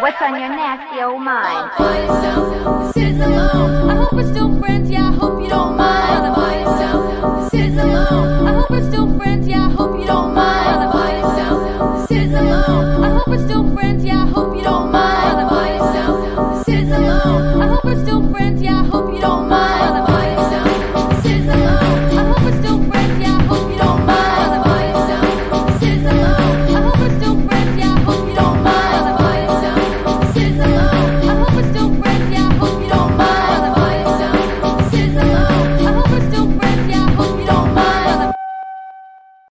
What's oh on your nasty old mind?